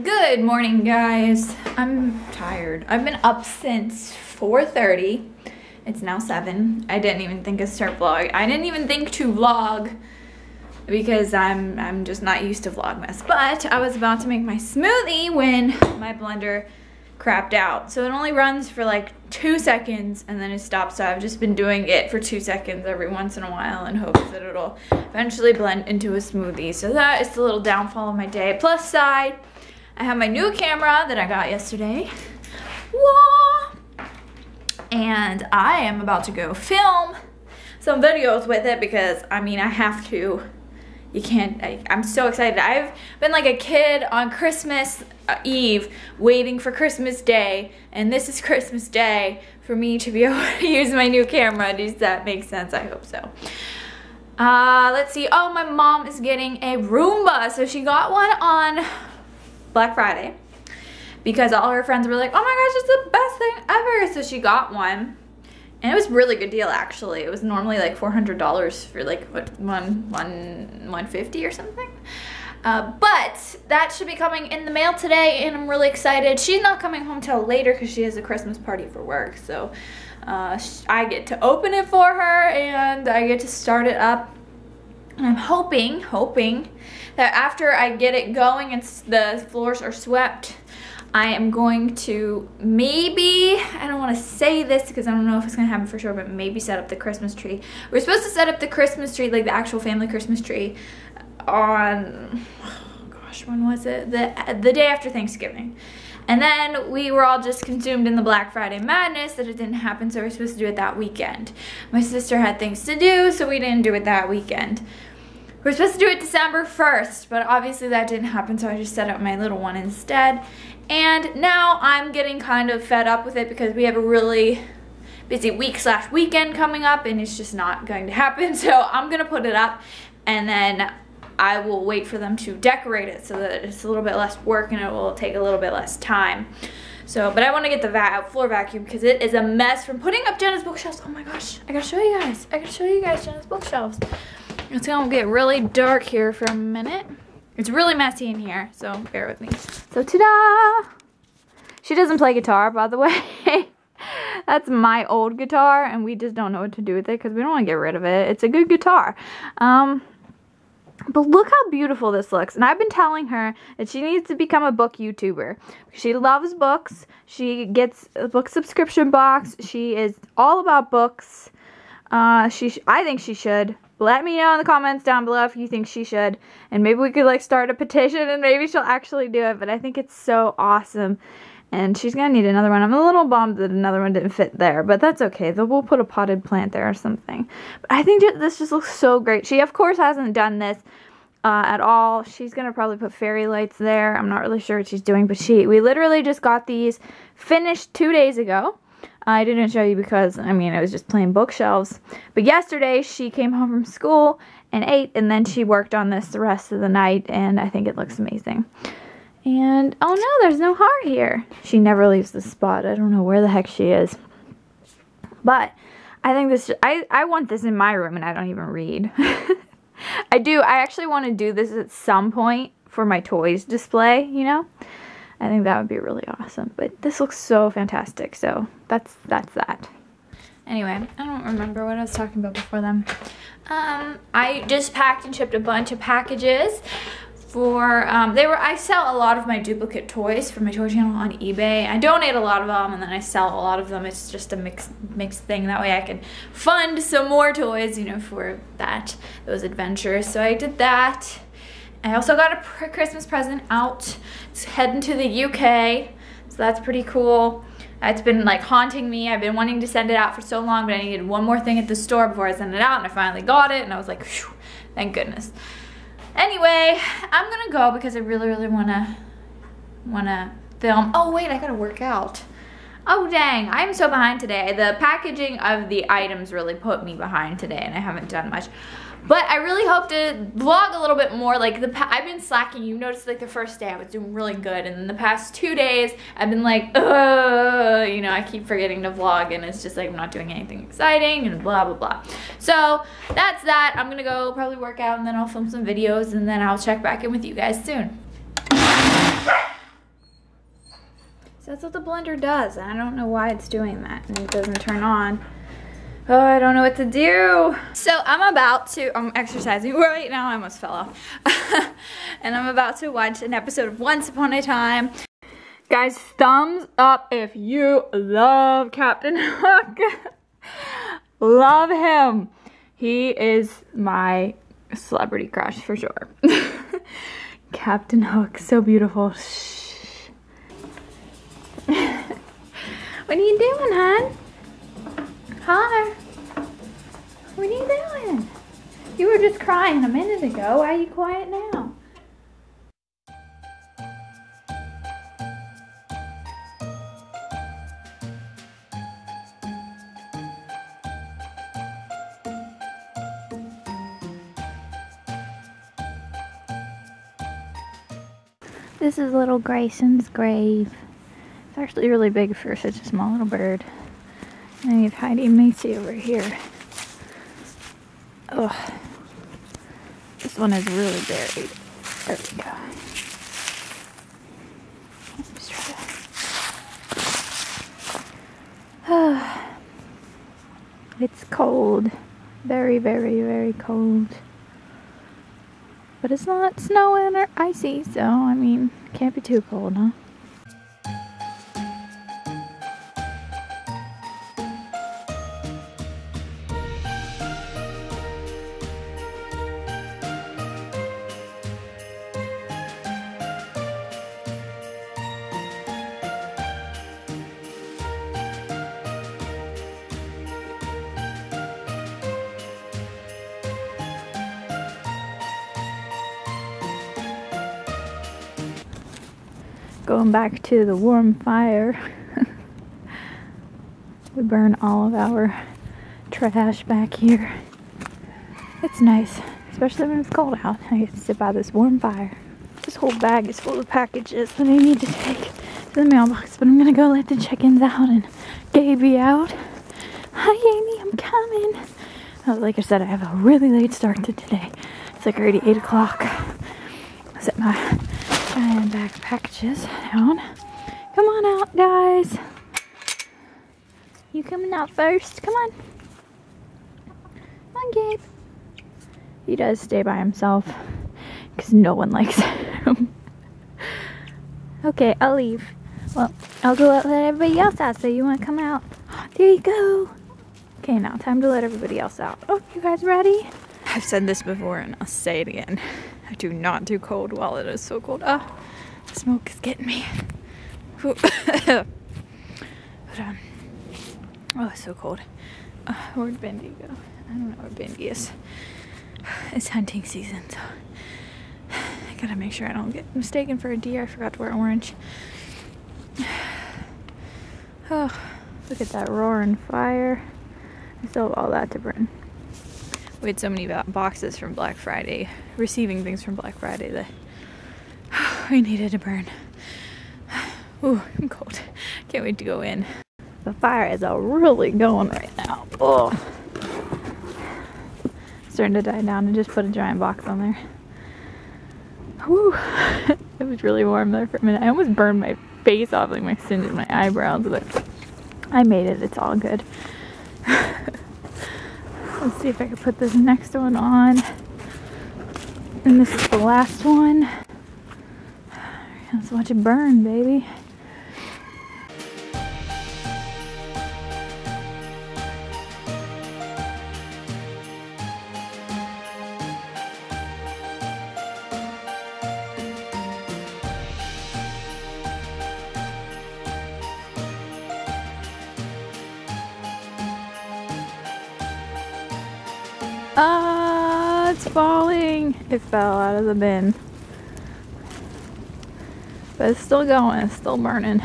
Good morning, guys. I'm tired. I've been up since 4.30. It's now 7. I didn't even think to start vlog. I didn't even think to vlog because I'm, I'm just not used to Vlogmas. But I was about to make my smoothie when my blender crapped out. So it only runs for like two seconds and then it stops. So I've just been doing it for two seconds every once in a while in hopes that it'll eventually blend into a smoothie. So that is the little downfall of my day. Plus side, I have my new camera that I got yesterday. Whoa! And I am about to go film some videos with it because, I mean, I have to. You can't, I, am so excited. I've been like a kid on Christmas Eve waiting for Christmas Day, and this is Christmas Day for me to be able to use my new camera. Does that make sense? I hope so. Uh, let's see. Oh, my mom is getting a Roomba. So she got one on Black Friday because all her friends were like, oh my gosh, it's the best thing ever. So she got one. And it was really good deal actually. It was normally like $400 for like what, one, one, 150 or something. Uh, but that should be coming in the mail today and I'm really excited. She's not coming home till later because she has a Christmas party for work. So uh, I get to open it for her and I get to start it up. And I'm hoping, hoping that after I get it going and the floors are swept, I am going to maybe, I don't want to say this because I don't know if it's going to happen for sure, but maybe set up the Christmas tree. We're supposed to set up the Christmas tree, like the actual family Christmas tree on, oh gosh, when was it? The, the day after Thanksgiving. And then we were all just consumed in the Black Friday madness that it didn't happen, so we are supposed to do it that weekend. My sister had things to do, so we didn't do it that weekend. We are supposed to do it December 1st, but obviously that didn't happen, so I just set up my little one instead. And now I'm getting kind of fed up with it because we have a really busy week slash weekend coming up and it's just not going to happen. So I'm gonna put it up and then I will wait for them to decorate it so that it's a little bit less work and it will take a little bit less time. So, but I want to get the va floor vacuum because it is a mess from putting up Jenna's bookshelves. Oh my gosh, I gotta show you guys. I gotta show you guys Jenna's bookshelves. It's gonna get really dark here for a minute. It's really messy in here, so bear with me. So ta-da! She doesn't play guitar, by the way. That's my old guitar, and we just don't know what to do with it because we don't want to get rid of it. It's a good guitar. Um, but look how beautiful this looks. And I've been telling her that she needs to become a book YouTuber. She loves books. She gets a book subscription box. She is all about books. Uh, she, I think she should. Let me know in the comments down below if you think she should. And maybe we could like start a petition and maybe she'll actually do it. But I think it's so awesome. And she's going to need another one. I'm a little bummed that another one didn't fit there. But that's okay. We'll put a potted plant there or something. But I think this just looks so great. She, of course, hasn't done this. Uh, at all. She's gonna probably put fairy lights there. I'm not really sure what she's doing, but she we literally just got these finished two days ago. I didn't show you because, I mean, it was just plain bookshelves. But yesterday, she came home from school and ate, and then she worked on this the rest of the night, and I think it looks amazing. And, oh no, there's no heart here. She never leaves the spot. I don't know where the heck she is. But, I think this, I, I want this in my room, and I don't even read. I do, I actually want to do this at some point for my toys display, you know? I think that would be really awesome. But this looks so fantastic. So that's that's that. Anyway, I don't remember what I was talking about before then. Um, I just packed and shipped a bunch of packages for, um, they were, I sell a lot of my duplicate toys for my toy channel on eBay. I donate a lot of them and then I sell a lot of them. It's just a mixed, mixed thing. That way I can fund some more toys, you know, for that, those adventures. So I did that. I also got a Christmas present out. It's heading to the UK, so that's pretty cool. It's been like haunting me. I've been wanting to send it out for so long, but I needed one more thing at the store before I send it out, and I finally got it, and I was like, thank goodness. Anyway, I'm gonna go because I really, really wanna, wanna film. Oh wait, I gotta work out. Oh dang, I'm so behind today. The packaging of the items really put me behind today and I haven't done much. But I really hope to vlog a little bit more. Like the I've been slacking. You noticed like the first day I was doing really good, and then the past two days I've been like, Ugh, you know, I keep forgetting to vlog, and it's just like I'm not doing anything exciting and blah blah blah. So that's that. I'm gonna go probably work out, and then I'll film some videos, and then I'll check back in with you guys soon. So that's what the blender does. I don't know why it's doing that and it doesn't turn on. Oh, I don't know what to do. So I'm about to, I'm exercising right now. I almost fell off. and I'm about to watch an episode of Once Upon a Time. Guys, thumbs up if you love Captain Hook. love him. He is my celebrity crush for sure. Captain Hook, so beautiful. what are you doing, hon? Hi. What are you doing? You were just crying a minute ago. Why are you quiet now? This is little Grayson's grave. It's actually really big for such a small little bird. You have Heidi Macy over here. Oh, this one is really buried. There we go. Let's try to. it's cold. Very, very, very cold. But it's not snowing or icy, so I mean, can't be too cold, huh? Going back to the warm fire. we burn all of our trash back here. It's nice, especially when it's cold out. I get to sit by this warm fire. This whole bag is full of packages that I need to take to the mailbox, but I'm gonna go let the chickens out and Gaby out. Hi Amy, I'm coming. Oh, like I said, I have a really late start to today. It's like already 8 o'clock. Set my bag packages down. Come on out, guys. You coming out first? Come on. Come on, Gabe. He does stay by himself because no one likes him. okay, I'll leave. Well, I'll go out let everybody else out. So you want to come out? There you go. Okay, now time to let everybody else out. Oh, you guys ready? I've said this before and I'll say it again. I do not do cold while it is so cold. Oh, smoke is getting me. oh, it's so cold. Uh, where'd Bendy go? I don't know where Bendy is. It's hunting season, so I gotta make sure I don't get mistaken for a deer. I forgot to wear orange. Oh, look at that roaring fire. I still have all that to burn. We had so many boxes from Black Friday, receiving things from Black Friday that we needed to burn. Ooh, I'm cold. Can't wait to go in. The fire is all really going right now. Oh, starting to die down and just put a giant box on there. Whew. it was really warm there for a minute. I almost burned my face off, like my singed my eyebrows, but I made it. It's all good. Let's see if I can put this next one on. And this is the last one. Let's watch it burn, baby. Ah, it's falling. It fell out of the bin. But it's still going, it's still burning.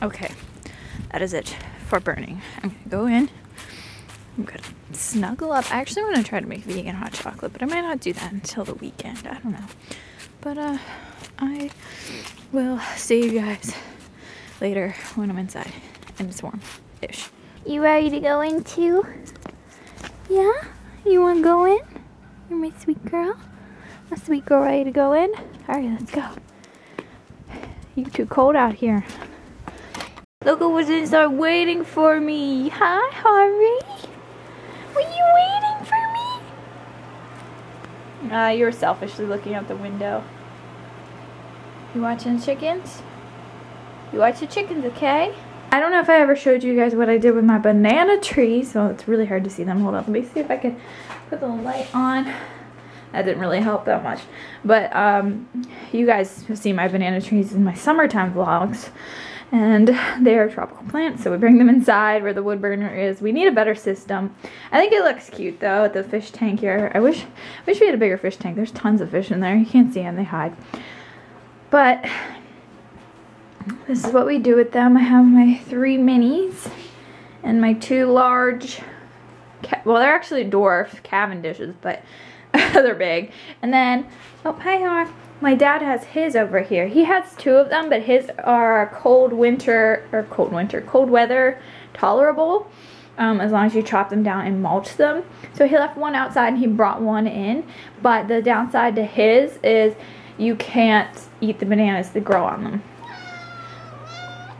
Okay, that is it for burning. I'm gonna go in. I'm gonna snuggle up. I actually want to try to make vegan hot chocolate, but I might not do that until the weekend. I don't know. But uh, I will see you guys later when I'm inside and it's warm-ish. You ready to go in too? Yeah? You want to go in? You're my sweet girl. My sweet girl ready to go in? Alright, let's go. You too cold out here. Who was inside waiting for me. Hi, Harvey. Were you waiting for me? Ah, uh, you were selfishly looking out the window. You watching chickens? You watch the chickens, okay? I don't know if I ever showed you guys what I did with my banana tree, so it's really hard to see them. Hold on, let me see if I can put the light on. That didn't really help that much. But um, you guys have seen my banana trees in my summertime vlogs and they are tropical plants so we bring them inside where the wood burner is. We need a better system. I think it looks cute though at the fish tank here. I wish wish we had a bigger fish tank. There's tons of fish in there. You can't see them. They hide. But this is what we do with them. I have my three minis and my two large well they're actually dwarf cavendishes but they're big. And then oh hi my dad has his over here. He has two of them, but his are cold winter, or cold winter, cold weather tolerable. Um, as long as you chop them down and mulch them. So he left one outside and he brought one in. But the downside to his is you can't eat the bananas that grow on them.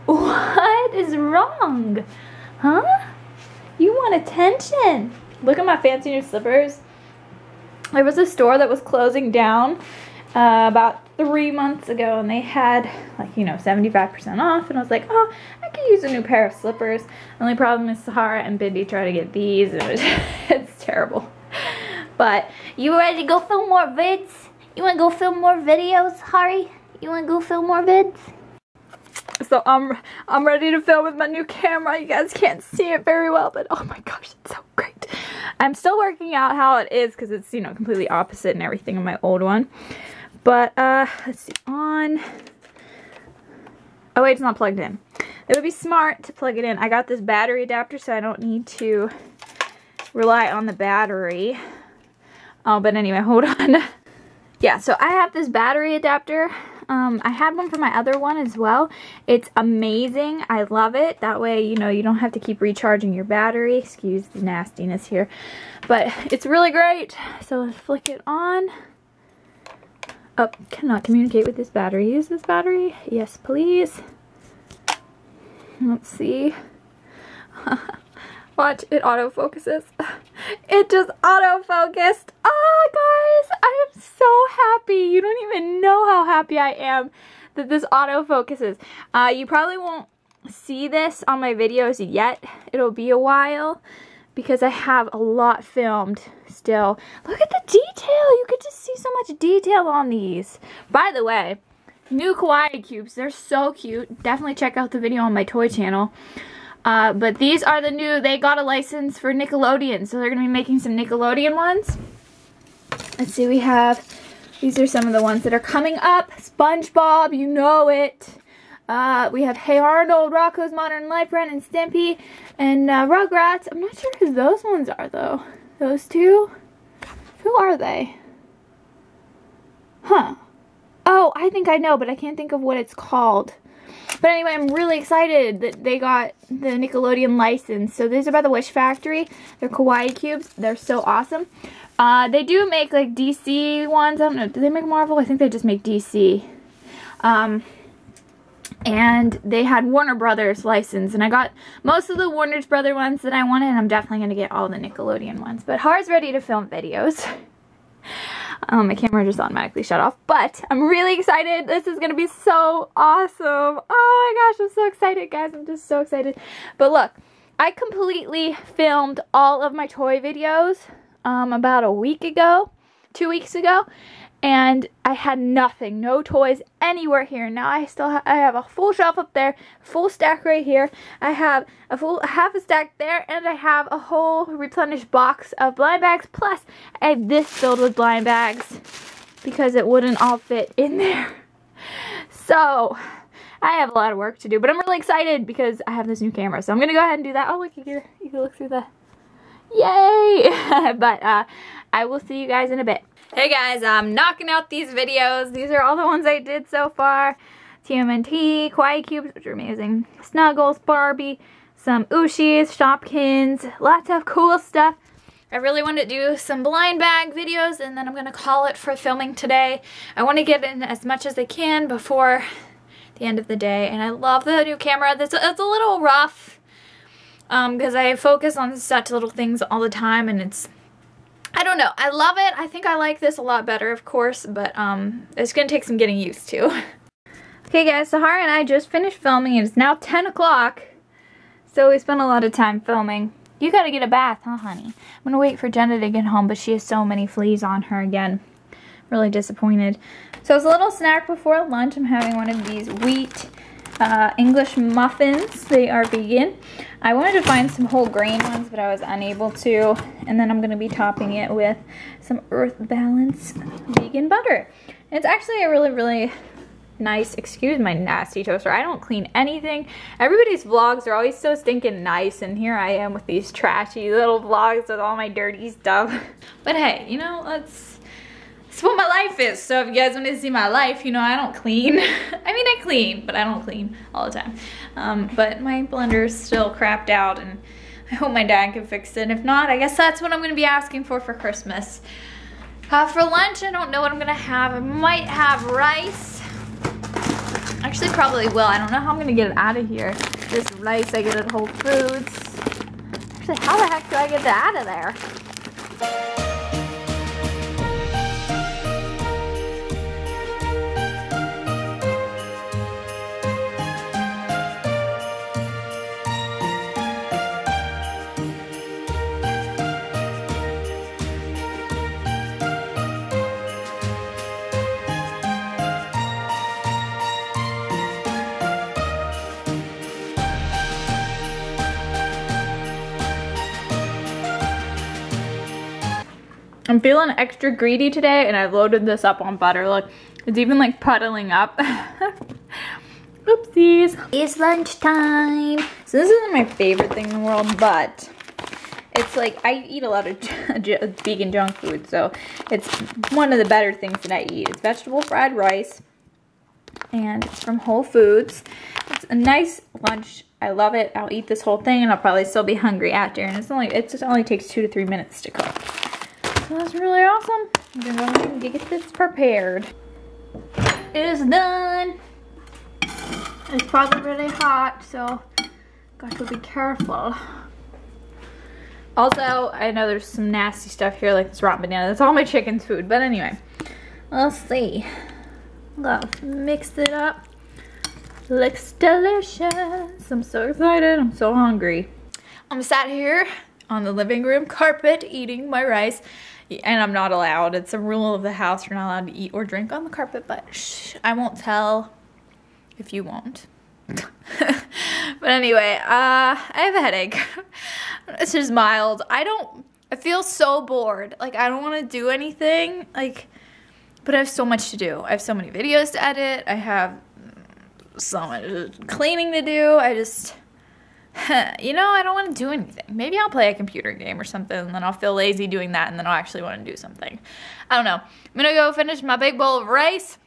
What is wrong? Huh? You want attention. Look at my fancy new slippers. There was a store that was closing down uh, about three months ago and they had like you know 75% off and I was like oh I could use a new pair of slippers. Only problem is Sahara and Bindi try to get these and it's terrible. But you ready to go film more vids? You want to go film more videos Hari? You want to go film more vids? So I'm I'm ready to film with my new camera. You guys can't see it very well but oh my gosh it's so great. I'm still working out how it is because it's you know completely opposite and everything of my old one but, uh, let's see, on. Oh, wait, it's not plugged in. It would be smart to plug it in. I got this battery adapter, so I don't need to rely on the battery. Oh, but anyway, hold on. yeah, so I have this battery adapter. Um, I had one for my other one as well. It's amazing. I love it. That way, you know, you don't have to keep recharging your battery. Excuse the nastiness here. But it's really great. So let's flick it on. Oh, cannot communicate with this battery. Use this battery? Yes, please. Let's see. Watch, it autofocuses. It just autofocused. Oh, guys, I am so happy. You don't even know how happy I am that this autofocuses. Uh, you probably won't see this on my videos yet. It'll be a while because I have a lot filmed still. Look at the detail. You get to see so much detail on these. By the way, new kawaii cubes. They're so cute. Definitely check out the video on my toy channel. Uh, but these are the new, they got a license for Nickelodeon. So they're going to be making some Nickelodeon ones. Let's see, we have, these are some of the ones that are coming up. SpongeBob, you know it. Uh, we have Hey Arnold, Rocko's Modern Life, Ren and Stimpy, and uh, Rugrats. I'm not sure who those ones are, though. Those two? Who are they? Huh. Oh, I think I know, but I can't think of what it's called. But anyway, I'm really excited that they got the Nickelodeon license. So these are by the Wish Factory. They're kawaii cubes. They're so awesome. Uh, they do make like DC ones. I don't know. Do they make Marvel? I think they just make DC. Um, and they had Warner Brothers license and I got most of the Warner's Brother ones that I wanted and I'm definitely going to get all the Nickelodeon ones but Har's ready to film videos. Um, my camera just automatically shut off but I'm really excited. This is going to be so awesome. Oh my gosh I'm so excited guys I'm just so excited. But look I completely filmed all of my toy videos um, about a week ago two weeks ago and I had nothing, no toys anywhere here. Now I still ha I have a full shelf up there, full stack right here. I have a full half a stack there, and I have a whole replenished box of blind bags. Plus, I have this filled with blind bags because it wouldn't all fit in there. So, I have a lot of work to do, but I'm really excited because I have this new camera. So I'm gonna go ahead and do that. Oh, look, you can, you can look through the Yay! but uh, I will see you guys in a bit. Hey guys, I'm knocking out these videos. These are all the ones I did so far. TMNT, Kawaii Cubes, which are amazing. Snuggles, Barbie, some Ooshies, Shopkins, lots of cool stuff. I really want to do some blind bag videos and then I'm going to call it for filming today. I want to get in as much as I can before the end of the day and I love the new camera. A, it's a little rough because um, I focus on such little things all the time and it's I don't know. I love it. I think I like this a lot better, of course, but um, it's going to take some getting used to. okay, guys, Sahara and I just finished filming. It's now 10 o'clock, so we spent a lot of time filming. You got to get a bath, huh, honey? I'm going to wait for Jenna to get home, but she has so many fleas on her again. Really disappointed. So it's a little snack before lunch. I'm having one of these wheat uh, English muffins. They are vegan. I wanted to find some whole grain ones, but I was unable to. And then I'm going to be topping it with some Earth Balance vegan butter. It's actually a really, really nice, excuse my nasty toaster. I don't clean anything. Everybody's vlogs are always so stinking nice, and here I am with these trashy little vlogs with all my dirty stuff. But hey, you know, let's it's what my life is. So if you guys want to see my life, you know, I don't clean. I mean, I clean, but I don't clean all the time. Um, but my blender is still crapped out and I hope my dad can fix it. If not, I guess that's what I'm going to be asking for for Christmas. Uh, for lunch, I don't know what I'm going to have. I might have rice. Actually, probably will. I don't know how I'm going to get it out of here. This rice I get at Whole Foods. Actually, how the heck do I get that out of there? I'm feeling extra greedy today and I loaded this up on butter. Look, it's even like puddling up. Oopsies. It's lunchtime. So this isn't my favorite thing in the world, but it's like I eat a lot of vegan junk food, so it's one of the better things that I eat. It's vegetable fried rice, and it's from Whole Foods. It's a nice lunch. I love it. I'll eat this whole thing, and I'll probably still be hungry after. And it's only it just only takes two to three minutes to cook. That's really awesome. I'm gonna go ahead and get this prepared. It is done. It's probably really hot, so got to be careful. Also, I know there's some nasty stuff here, like this rotten banana. That's all my chicken's food, but anyway. Let's see. Go mix it up. Looks delicious. I'm so excited. I'm so hungry. I'm sat here on the living room carpet eating my rice and I'm not allowed. It's a rule of the house. You're not allowed to eat or drink on the carpet, but shh, I won't tell if you won't. but anyway, uh, I have a headache. it's just mild. I don't, I feel so bored. Like, I don't want to do anything. Like, but I have so much to do. I have so many videos to edit. I have so much cleaning to do. I just, you know, I don't want to do anything. Maybe I'll play a computer game or something, and then I'll feel lazy doing that, and then I'll actually want to do something. I don't know. I'm to go finish my big bowl of rice,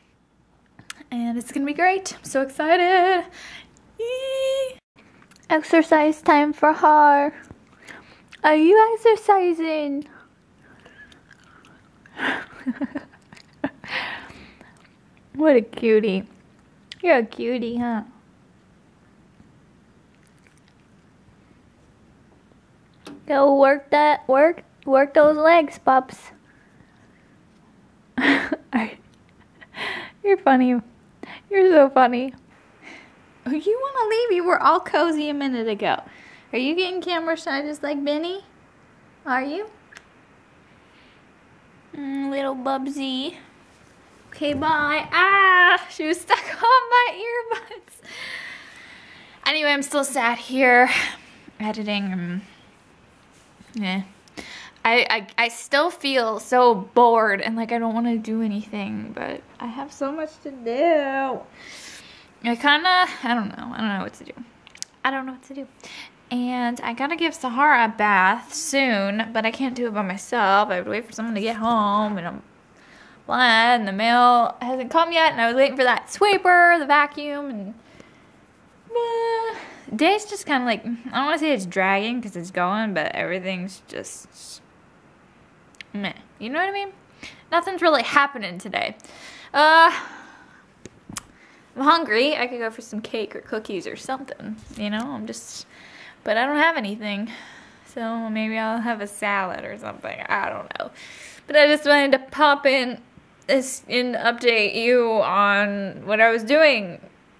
and it's going to be great. I'm so excited. Eee. Exercise time for her. Are you exercising? what a cutie. You're a cutie, huh? Go work that work work those legs, pups. You're funny. You're so funny. You want to leave? You were all cozy a minute ago. Are you getting camera shy just like Benny? Are you? Mm, little Bubsy. Okay, bye. Ah, she was stuck on my earbuds. Anyway, I'm still sat here editing. Yeah. I, I, I still feel so bored and like I don't want to do anything, but I have so much to do. I kind of, I don't know. I don't know what to do. I don't know what to do. And I gotta give Sahara a bath soon, but I can't do it by myself. I have to wait for someone to get home, and I'm blind, and the mail hasn't come yet, and I was waiting for that sweeper, the vacuum, and uh, day's just kind of like, I don't want to say it's dragging because it's going, but everything's just meh. You know what I mean? Nothing's really happening today. Uh, I'm hungry. I could go for some cake or cookies or something. You know, I'm just, but I don't have anything. So maybe I'll have a salad or something. I don't know. But I just wanted to pop in this and update you on what I was doing.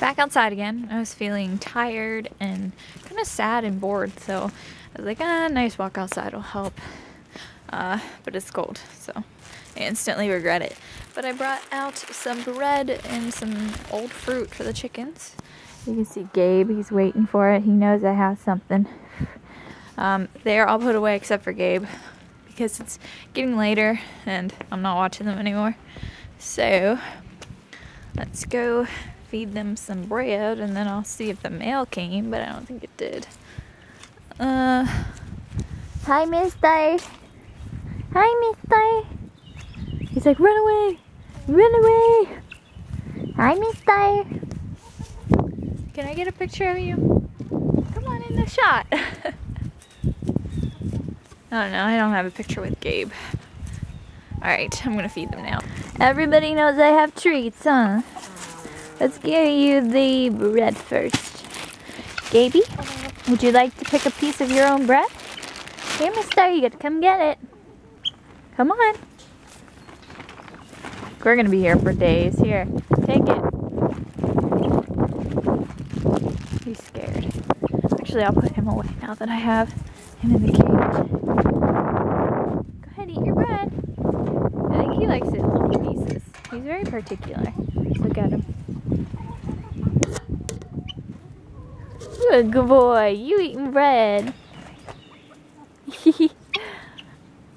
Back outside again. I was feeling tired and kind of sad and bored. So I was like, ah, nice walk outside will help. Uh, but it's cold, so I instantly regret it. But I brought out some bread and some old fruit for the chickens. You can see Gabe, he's waiting for it. He knows I have something. Um, they're all put away except for Gabe because it's getting later and I'm not watching them anymore. So let's go feed them some bread and then I'll see if the mail came, but I don't think it did. Uh, hi, Mister. Hi, Mister. He's like, run away, run away. Hi, Mister. Can I get a picture of you? Come on in the shot. I don't know. I don't have a picture with Gabe. Alright, I'm gonna feed them now. Everybody knows I have treats, huh? Let's give you the bread first. Gaby, would you like to pick a piece of your own bread? Here, mister, you got to come get it. Come on. We're gonna be here for days. Here, take it. He's scared. Actually, I'll put him away now that I have him in the cage. Go ahead, eat your bread. I think he likes it in little pieces. He's very particular. Look at him. Good boy. You eating bread.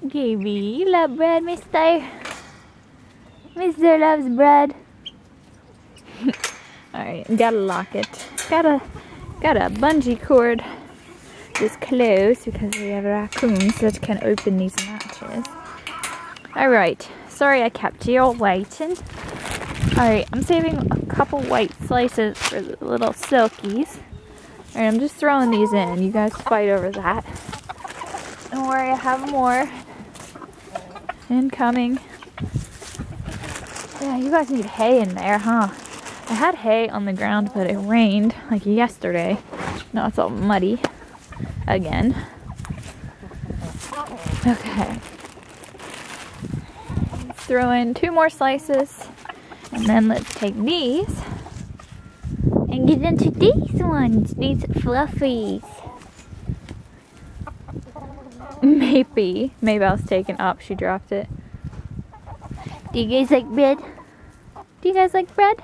Gaby, you love bread, mister? Mister loves bread. Alright, gotta lock it. Gotta, got a bungee cord this close because we have raccoons that can open these latches. Alright, sorry I kept you all waiting. Alright, I'm saving a couple white slices for the little silkies. Alright, I'm just throwing these in. You guys fight over that. Don't worry, I have more incoming. Yeah, you guys need hay in there, huh? I had hay on the ground, but it rained like yesterday. Now it's all muddy again. Okay. Let's throw in two more slices. And then let's take these and get into these ones, these fluffies. Maybe. Maybe I was taken up. She dropped it. Do you guys like bread? Do you guys like bread?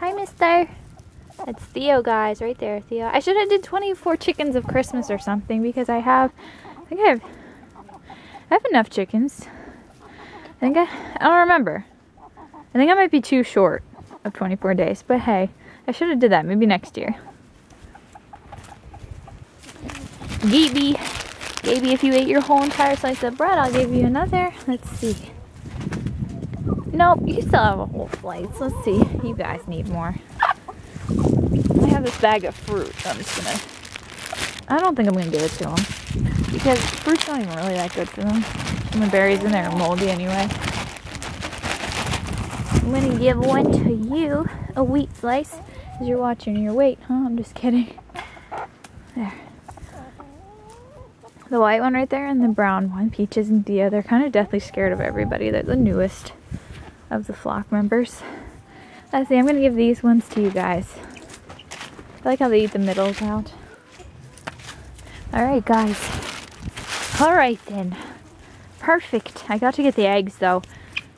Hi, mister. That's Theo, guys, right there, Theo. I should have did 24 chickens of Christmas or something because I have, I think I have, I have enough chickens. I think I, I don't remember. I think I might be too short of 24 days, but hey, I should have did that maybe next year. Gaby, Gaby, if you ate your whole entire slice of bread, I'll give you another. Let's see. Nope, you still have a whole slice. Let's see. You guys need more. I have this bag of fruit. I'm just gonna. I don't think I'm gonna give it to them because fruit's not even really that good for them. And the berries in there are moldy anyway. I'm gonna give one to you, a wheat slice, as you're watching your weight, huh? I'm just kidding. There. The white one right there and the brown one, Peaches and Dia, they're kind of deathly scared of everybody. They're the newest of the flock members. Let's see, I'm gonna give these ones to you guys. I like how they eat the middles out. Alright guys. Alright then. Perfect. I got to get the eggs though.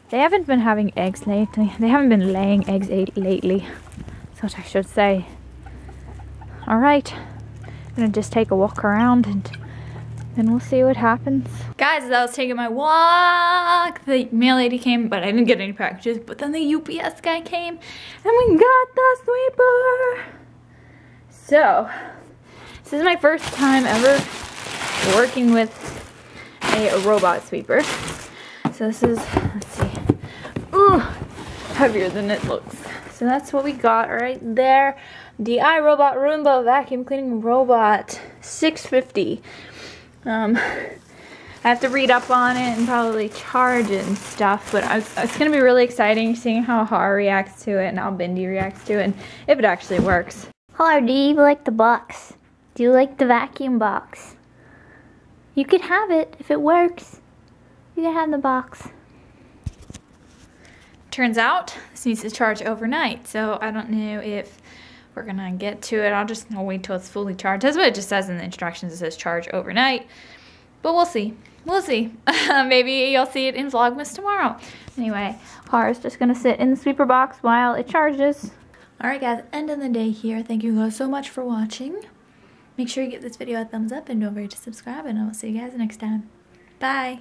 They haven't been having eggs lately. They haven't been laying eggs lately. That's what I should say. Alright. I'm gonna just take a walk around and then we'll see what happens. Guys, as I was taking my walk, the mail lady came, but I didn't get any packages, but then the UPS guy came, and we got the sweeper. So, this is my first time ever working with a robot sweeper. So this is, let's see, ooh, heavier than it looks. So that's what we got right there. The iRobot Roomba vacuum cleaning robot, 650. Um, I have to read up on it and probably charge it and stuff, but it's going to be really exciting seeing how Har reacts to it and how Bindi reacts to it, and if it actually works. Har, do you like the box? Do you like the vacuum box? You could have it if it works. You can have the box. Turns out this needs to charge overnight, so I don't know if we're gonna get to it. I'll just wait till it's fully charged. That's what it just says in the instructions. It says charge overnight, but we'll see. We'll see. Maybe you'll see it in Vlogmas tomorrow. Anyway, Har's just gonna sit in the sweeper box while it charges. Alright guys, end of the day here. Thank you guys so much for watching. Make sure you give this video a thumbs up and don't forget to subscribe and I will see you guys next time. Bye!